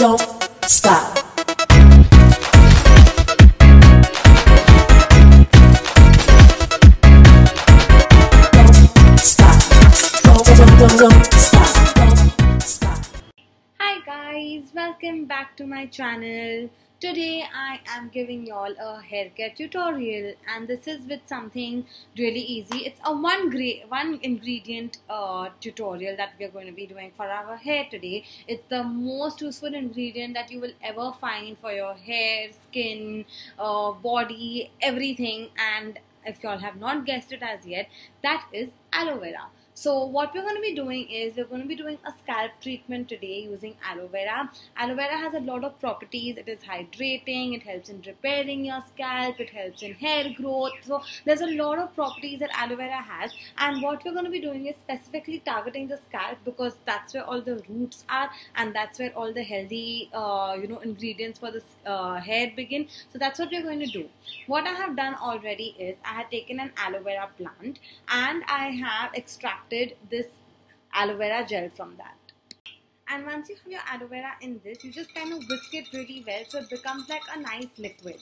don't stop. Don't stop. Don't, don't, stop. Stop. Hi guys, welcome back to my channel. Today I am giving y'all a hair care tutorial and this is with something really easy. It's a one gra- one ingredient uh, tutorial that we are going to be doing for our hair today. It's the most useful ingredient that you will ever find for your hair, skin, uh, body, everything and if y'all have not guessed it as yet, that is aloe vera. So what we're going to be doing is we're going to be doing a scalp treatment today using aloe vera. Aloe vera has a lot of properties. It is hydrating, it helps in repairing your scalp, it helps in hair growth. So there's a lot of properties that aloe vera has and what we're going to be doing is specifically targeting the scalp because that's where all the roots are and that's where all the healthy uh, you know ingredients for the uh, hair begin. So that's what we're going to do. What I have done already is I had taken an aloe vera plant and I have extracted this aloe vera gel from that. And once you have your aloe vera in this, you just kind of whisk it really well so it becomes like a nice liquid.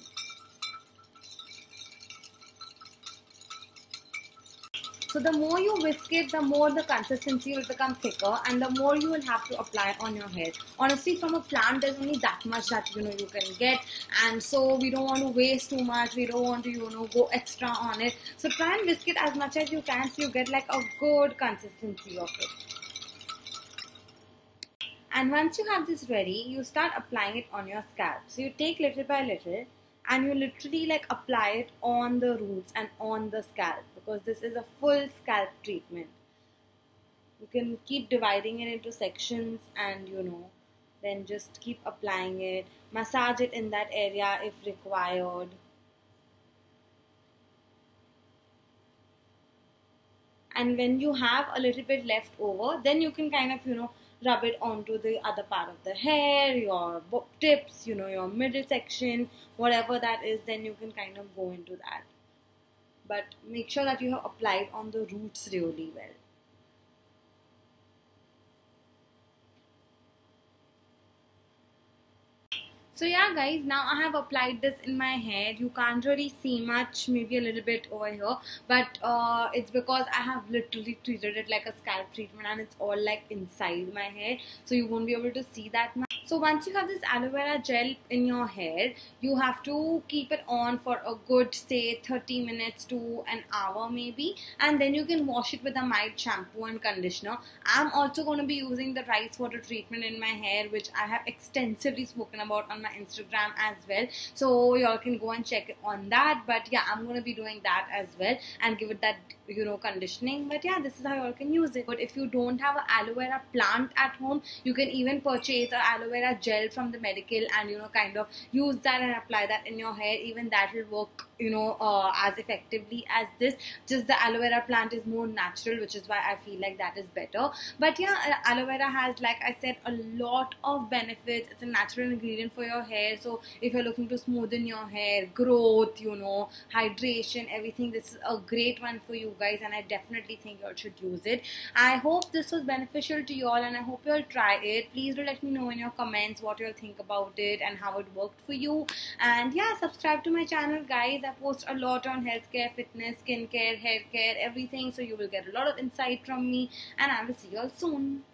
So the more you whisk it, the more the consistency will become thicker and the more you will have to apply on your hair. Honestly, from a plant, there's only that much that you know you can get and so we don't want to waste too much. We don't want to, you know, go extra on it. So try and whisk it as much as you can so you get like a good consistency of it. And once you have this ready, you start applying it on your scalp. So you take little by little and you literally like apply it on the roots and on the scalp because this is a full scalp treatment. You can keep dividing it into sections and you know then just keep applying it. Massage it in that area if required. And when you have a little bit left over, then you can kind of you know rub it onto the other part of the hair, your tips, you know, your middle section, whatever that is, then you can kind of go into that. But make sure that you have applied on the roots really well. So yeah guys, now I have applied this in my hair. You can't really see much, maybe a little bit over here. But uh, it's because I have literally treated it like a scalp treatment and it's all like inside my hair. So you won't be able to see that much. So once you have this aloe vera gel in your hair, you have to keep it on for a good say 30 minutes to an hour maybe. And then you can wash it with a mild shampoo and conditioner. I'm also going to be using the rice water treatment in my hair which I have extensively spoken about on my Instagram as well. So y'all can go and check on that. But yeah, I'm gonna be doing that as well and give it that you know conditioning. But yeah, this is how y'all can use it. But if you don't have an aloe vera plant at home, you can even purchase an aloe vera gel from the medical and you know kind of use that and apply that in your hair. Even that will work you know uh, as effectively as this. Just the aloe vera plant is more natural, which is why I feel like that is better. But yeah, uh, aloe vera has like I said a lot of benefits. It's a natural ingredient for your hair so if you're looking to smoothen your hair growth you know hydration everything this is a great one for you guys and I definitely think you all should use it I hope this was beneficial to you all and I hope you all try it please do let me know in your comments what you all think about it and how it worked for you and yeah subscribe to my channel guys I post a lot on healthcare fitness skincare hair care everything. So you will get a lot of insight from me and I will see you all soon